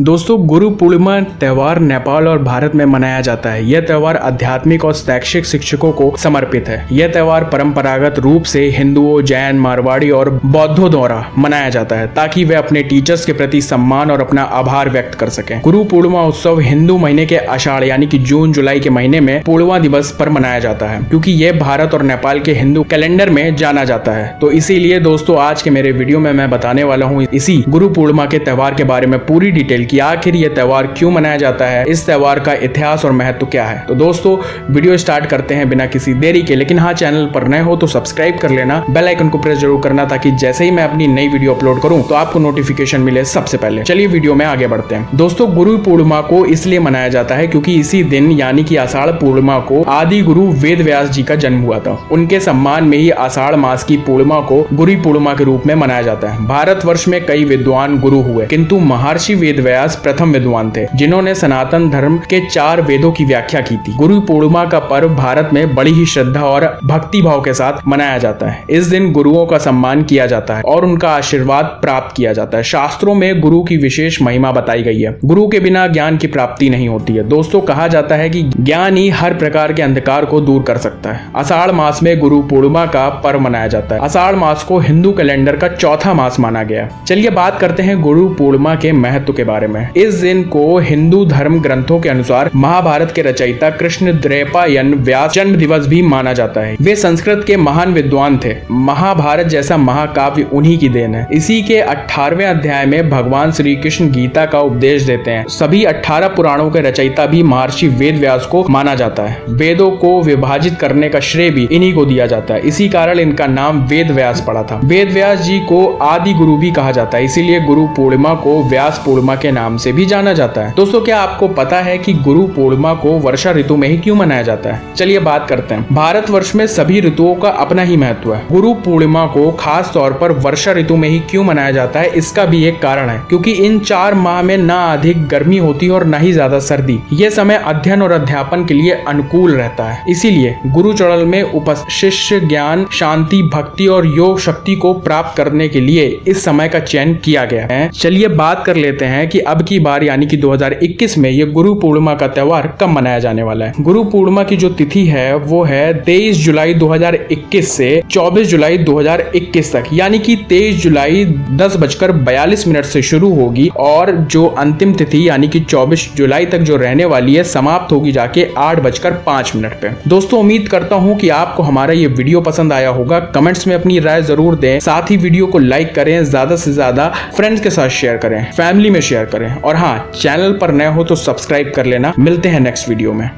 दोस्तों, गुरु पूर्णिमा त्यौहार नेपाल और भारत में मनाया जाता है। यह त्योहार आध्यात्मिक और शैक्षिक शिक्षकों को समर्पित है। यह त्यौहार परंपरागत रूप से हिंदुओं, जैन, मारवाड़ी और बौद्धों द्वारा मनाया जाता है, ताकि वे अपने टीचर्स के प्रति सम्मान और अपना आभार व्यक्त कर सकें। गुरु पूर्णिमा उत्सव हिंदू महीने के आषाढ़, यानी कि जून, जुलाई के महीने में पूर्णिमा दिवस पर मनाया जाता है, क्योंकि यह भारत और नेपाल के हिंदू कैलेंडर में जाना जाता है। तो इसीलिए दोस्तों, आज के मेरे वीडियो में मैं बताने वाला हूँ इसी गुरु पूर्णिमा के त्योहार के बारे में पूरी डिटेल कि आखिर यह त्यौहार क्यों मनाया जाता है, इस त्यौहार का इतिहास और महत्व क्या है? तो दोस्तों, वीडियो स्टार्ट करते हैं बिना किसी देरी के, लेकिन हाँ चैनल पर नए हो तो सब्सक्राइब कर लेना, बेल आइकन को प्रेस ज़रूर करना ताकि जैसे ही मैं अपनी नई वीडियो अपलोड करूँ तो आपको नोटिफिकेशन मिले सबसे पहले। चलिए वीडियो में आगे बढ़ते हैं। दोस्तों, गुरु पूर्णिमा को इसलिए मनाया जाता है क्योंकि इसी दिन यानी कि आषाढ़ पूर्णिमा को आदि गुरु वेद व्यास जी का जन्म हुआ था। उनके सम्मान में ही आषाढ़ मास की पूर्णिमा को गुरु पूर्णिमा के रूप में मनाया जाता है। भारत वर्ष में कई विद्वान गुरु हुए, किंतु महर्षि वेद व्यास प्रथम विद्वान थे, जिन्होंने सनातन धर्म के चार वेदों की व्याख्या की थी। गुरु पूर्णिमा का पर्व भारत में बड़ी ही श्रद्धा और भक्ति भाव के साथ मनाया जाता है। इस दिन गुरुओं का सम्मान किया जाता है और उनका आशीर्वाद प्राप्त किया जाता है। शास्त्रों में गुरु की विशेष महिमा बताई गई है। गुरु के बिना ज्ञान की प्राप्ति नहीं होती है। दोस्तों, कहा जाता है कि ज्ञान ही हर प्रकार के अंधकार को दूर कर सकता है। अषाढ़ मास में गुरु पूर्णिमा का पर्व मनाया जाता है। अषाढ़ मास को हिंदू कैलेंडर का चौथा मास माना गया चलिए बात करते हैं गुरु पूर्णिमा के महत्व के बारे में। इस दिन को हिंदू धर्म ग्रंथों के अनुसार महाभारत के रचयिता कृष्ण द्रेपायन व्यास जन्म दिवस भी माना जाता है। वे संस्कृत के महान विद्वान थे। महाभारत जैसा महाकाव्य उन्हीं की देन है। इसी के अठारवे अध्याय में भगवान श्री कृष्ण गीता का उपदेश देते हैं। सभी अठारह पुराणों के रचयिता भी महर्षि वेद व्यास को माना जाता है। वेदों को विभाजित करने का श्रेय भी इन्हीं को दिया जाता है। इसी कारण इनका नाम वेद व्यास पड़ा था। वेद व्यास जी को आदि गुरु भी कहा जाता है। इसीलिए गुरु पूर्णिमा को व्यास पूर्णिमा के नाम से भी जाना जाता है। दोस्तों, क्या आपको पता है कि गुरु पूर्णिमा को वर्षा ऋतु में ही क्यों मनाया जाता है? चलिए बात करते हैं। भारत वर्ष में सभी ऋतुओं का अपना ही महत्व है। गुरु पूर्णिमा को खास तौर पर वर्षा ऋतु में ही क्यों मनाया जाता है, इसका भी एक कारण है। क्योंकि इन चार माह में न अधिक गर्मी होती है और न ही ज़्यादा सर्दी। ये समय अध्ययन और अध्यापन के लिए अनुकूल रहता है। इसीलिए गुरु चड़ल में उपशिष्य ज्ञान, शांति, भक्ति और योग शक्ति को प्राप्त करने के लिए इस समय का चयन किया गया है। चलिए बात कर लेते हैं अब की बार यानी कि 2021 में ये गुरु पूर्णिमा का त्यौहार कब मनाया जाने वाला है? गुरु पूर्णिमा की जो तिथि है, वो है 23 जुलाई 2021 से 24 जुलाई 2021 तक। यानी कि 23 जुलाई दस बजकर बयालीस मिनट से शुरू होगी और जो अंतिम तिथि यानी कि 24 जुलाई तक जो रहने वाली है, समाप्त होगी जाके आठ बजकर पाँच मिनट पे। दोस्तों, उम्मीद करता हूँ कि आपको हमारा ये वीडियो पसंद आया होगा। कमेंट्स में अपनी राय ज़रूर दें। साथ ही वीडियो को लाइक करें, ज़्यादा से ज़्यादा फ्रेंड्स के साथ शेयर करें। फैमिली में शेयर करें। और हाँ चैनल पर नए हो तो सब्सक्राइब कर लेना। मिलते हैं नेक्स्ट वीडियो में।